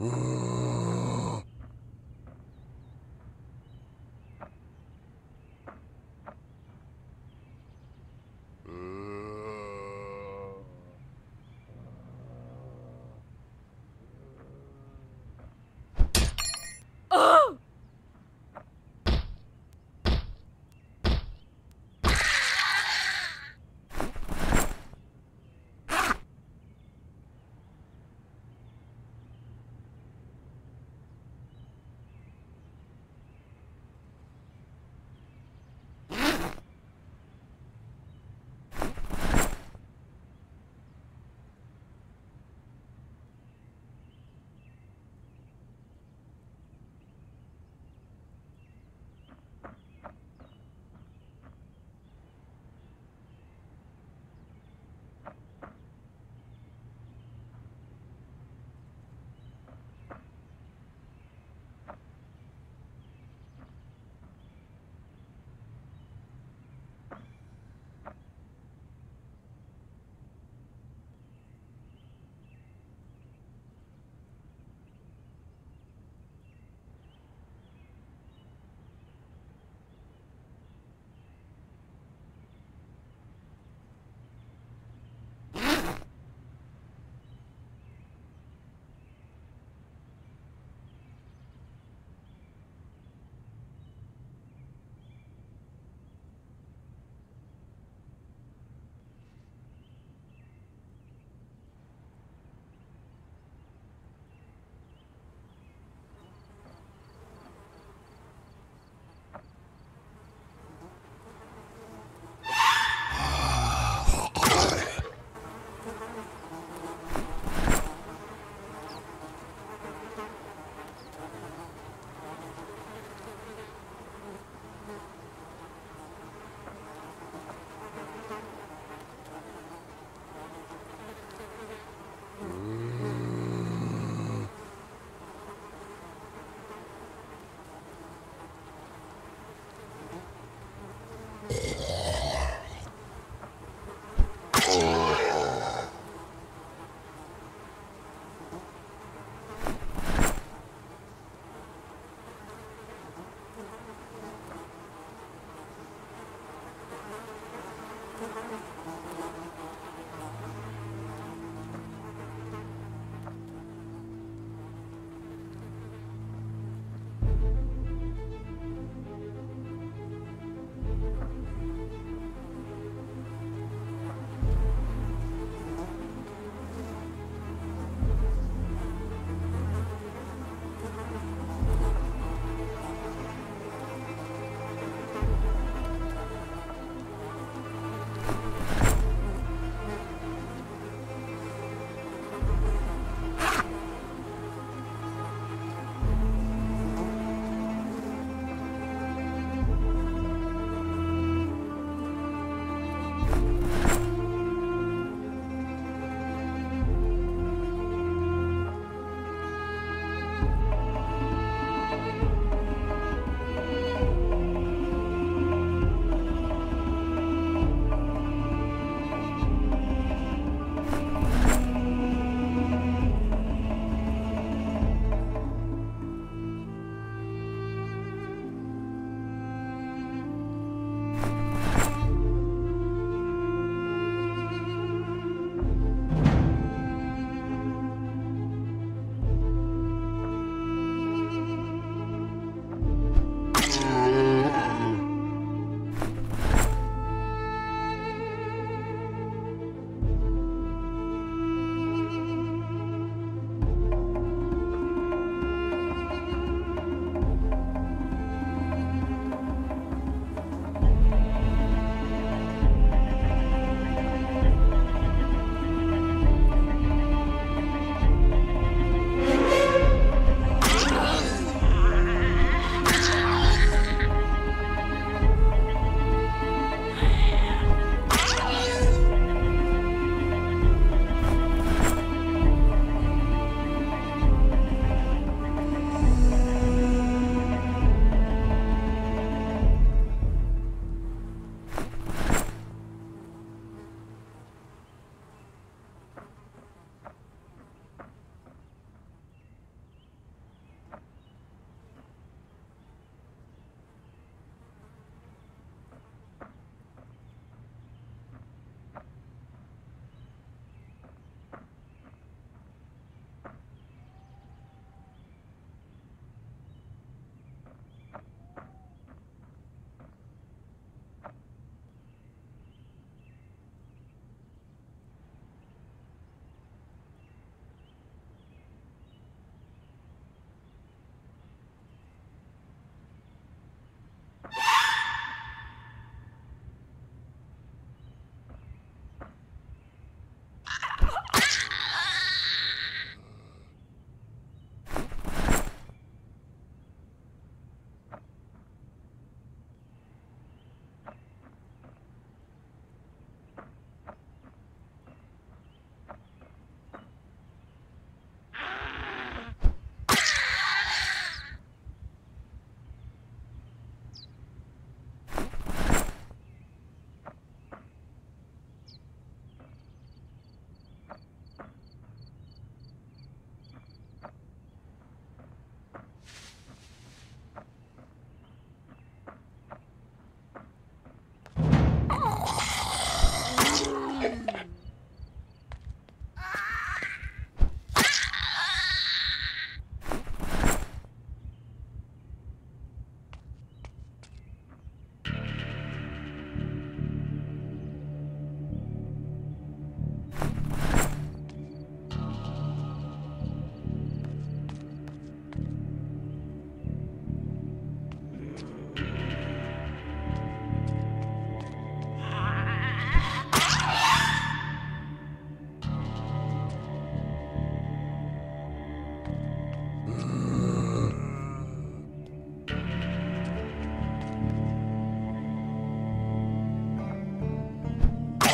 うーん。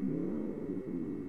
うん。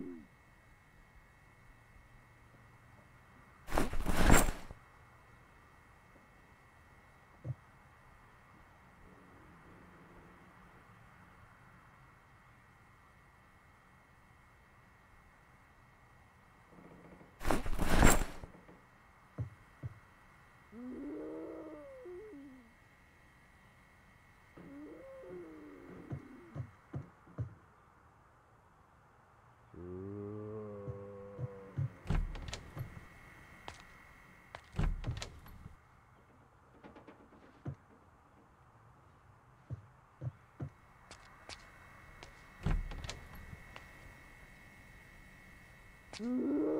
Hum.